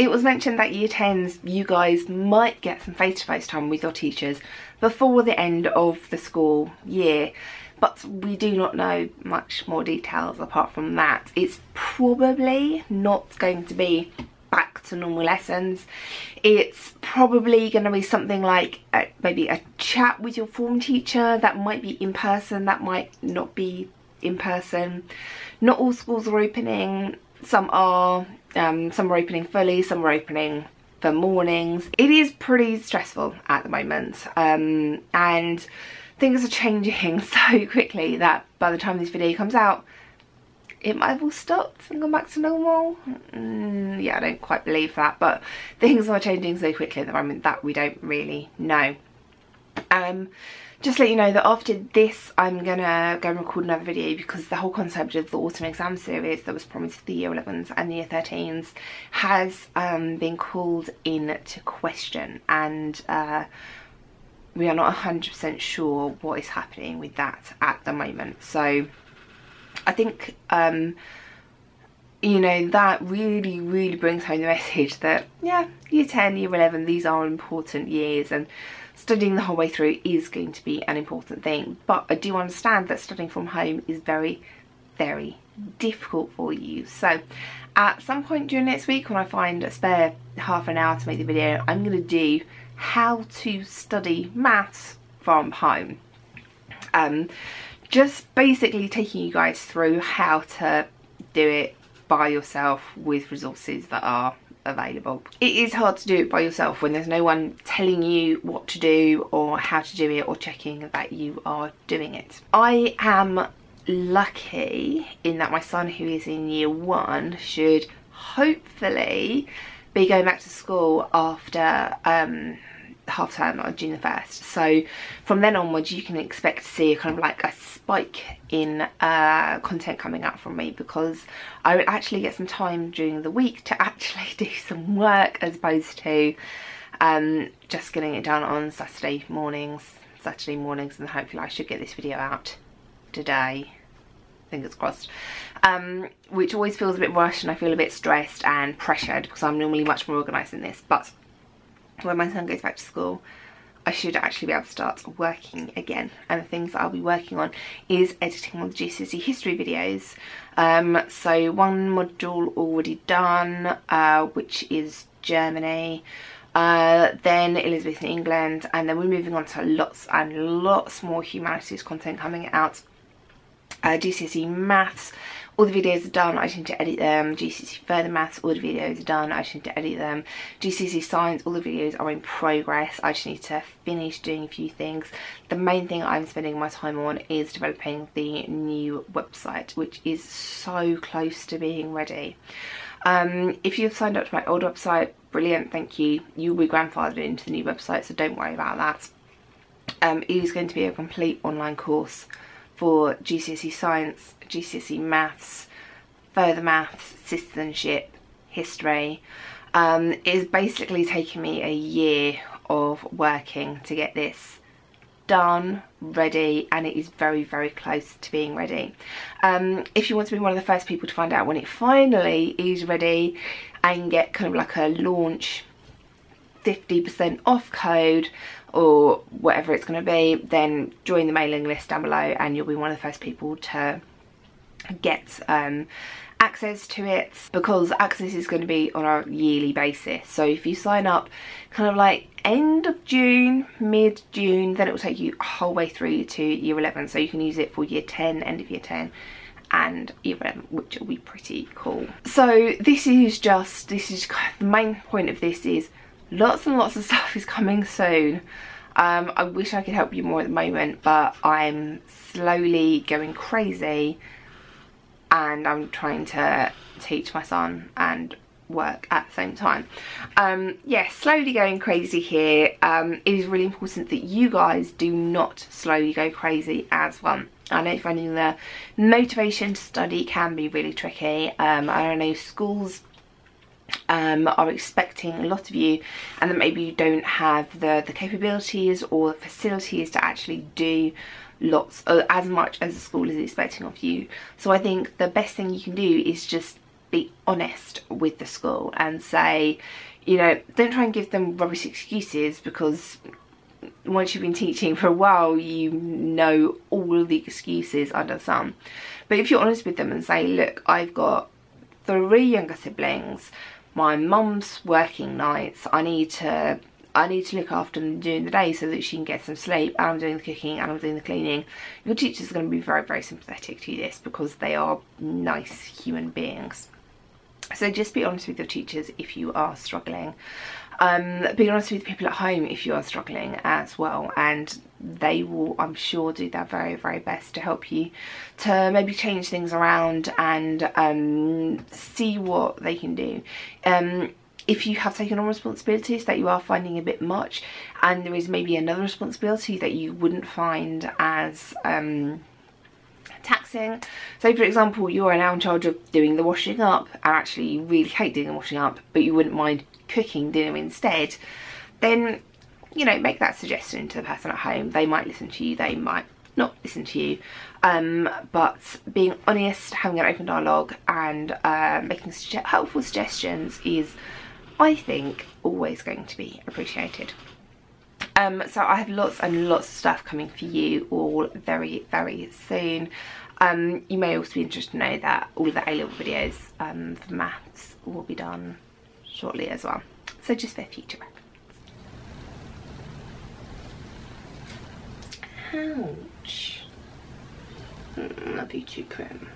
it was mentioned that year 10s, you guys might get some face-to-face -face time with your teachers before the end of the school year but we do not know much more details apart from that. It's probably not going to be back to normal lessons. It's probably going to be something like a, maybe a chat with your form teacher that might be in person, that might not be in person. Not all schools are opening, some are, um, some are opening fully, some are opening for mornings. It is pretty stressful at the moment um, and things are changing so quickly that by the time this video comes out it might have all stopped and gone back to normal. Mm, yeah, I don't quite believe that, but things are changing so quickly at the moment that we don't really know. Um, just let you know that after this I'm gonna go and record another video because the whole concept of the autumn exam series that was promised to the year 11s and the year 13s has um, been called into question and uh, we are not 100% sure what is happening with that at the moment. So I think, um, you know, that really, really brings home the message that, yeah, year 10, year 11, these are important years and studying the whole way through is going to be an important thing. But I do understand that studying from home is very, very difficult for you. So at some point during next week when I find a spare half an hour to make the video, I'm going to do how to study maths from home. Um, just basically taking you guys through how to do it by yourself with resources that are available. It is hard to do it by yourself when there's no one telling you what to do or how to do it or checking that you are doing it. I am lucky in that my son who is in year one should hopefully be going back to school after um, half term on June the 1st. So from then onwards you can expect to see a kind of like a spike in uh, content coming out from me because I will actually get some time during the week to actually do some work as opposed to um, just getting it done on Saturday mornings, Saturday mornings and hopefully I should get this video out today fingers crossed um, which always feels a bit rushed and I feel a bit stressed and pressured because I'm normally much more organised than this but when my son goes back to school I should actually be able to start working again. And the things that I'll be working on is editing all the GCSE history videos. Um, so one module already done uh, which is Germany uh, then Elizabethan England and then we're moving on to lots and lots more humanities content coming out uh, GCSE maths. All the videos are done I just need to edit them. GCSE further maths all the videos are done I just need to edit them. GCSE science all the videos are in progress I just need to finish doing a few things. The main thing I'm spending my time on is developing the new website which is so close to being ready. Um, if you've signed up to my old website brilliant thank you. You'll be grandfathered into the new website so don't worry about that. Um, it is going to be a complete online course for GCSE Science, GCSE Maths, Further Maths, Citizenship, History. Um, it's basically taken me a year of working to get this done, ready, and it is very, very close to being ready. Um, if you want to be one of the first people to find out when it finally is ready and get kind of like a launch 50% off code or whatever it's going to be then join the mailing list down below and you'll be one of the first people to get um, access to it because access is going to be on a yearly basis. So if you sign up kind of like end of June mid June then it will take you a whole way through to year 11 so you can use it for year 10 end of year 10 and year 11 which will be pretty cool. So this is just this is the main point of this is lots and lots of stuff is coming soon um, I wish I could help you more at the moment but I'm slowly going crazy and I'm trying to teach my son and work at the same time. Um, yeah, slowly going crazy here. Um, it is really important that you guys do not slowly go crazy as well. I know finding the motivation to study can be really tricky. Um, I know schools um, are expecting a lot of you and that maybe you don't have the, the capabilities or the facilities to actually do lots uh, as much as the school is expecting of you. So I think the best thing you can do is just be honest with the school and say, you know, don't try and give them rubbish excuses because once you've been teaching for a while, you know all the excuses under sun. But if you're honest with them and say, look, I've got three younger siblings, my mum's working nights, I need to I need to look after them during the day so that she can get some sleep and I'm doing the cooking and I'm doing the cleaning. Your teachers are going to be very, very sympathetic to this because they are nice human beings. So just be honest with your teachers if you are struggling. Um, be honest with people at home if you are struggling as well and they will I'm sure do their very very best to help you to maybe change things around and um, see what they can do. Um, if you have taken on responsibilities that you are finding a bit much and there is maybe another responsibility that you wouldn't find as um, taxing. So for example, you're now in charge of doing the washing up and actually you really hate doing the washing up, but you wouldn't mind cooking dinner instead, then, you know, make that suggestion to the person at home. They might listen to you, they might not listen to you. Um, but being honest, having an open dialogue and uh, making helpful suggestions is, I think, always going to be appreciated. Um, so I have lots and lots of stuff coming for you all very, very soon. Um, you may also be interested to know that all of the A-level videos um, for maths will be done shortly as well. So just for future reference. Ouch. Mm, you too, Prim.